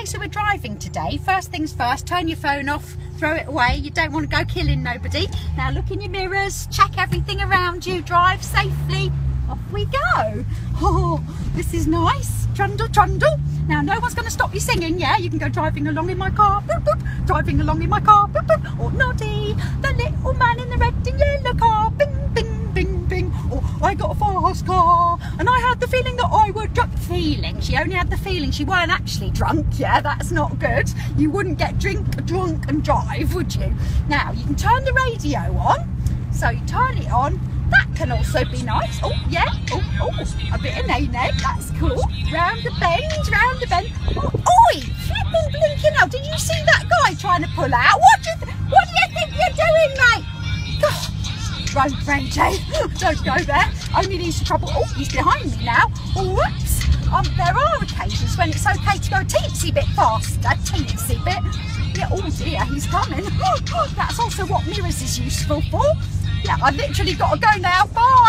Okay, so we're driving today. First things first, turn your phone off, throw it away. You don't want to go killing nobody. Now look in your mirrors, check everything around you, drive safely. Off we go. Oh, this is nice. Trundle, trundle. Now no one's going to stop you singing, yeah? You can go driving along in my car, boop, boop, driving along in my car, boop, boop. Or Noddy, the little man in the red and yellow car, got a fast car, and I had the feeling that I would drunk. Feeling. She only had the feeling. She weren't actually drunk. Yeah, that's not good. You wouldn't get drink, drunk and drive, would you? Now you can turn the radio on. So you turn it on. That can also be nice. Oh yeah. Oh oh. A bit of nay nay. That's cool. Round the bend. Round the bend. Oh, oi! Flipping blinking out. Did you see that guy trying to pull out? What do you, road eh? Don't go there. Only leads to trouble. Oh, he's behind me now. Oh, whoops. Um, there are occasions when it's okay to go a teensy bit faster. Teensy bit. Yeah, oh dear, he's coming. That's also what mirrors is useful for. Yeah, I've literally got to go now. Bye.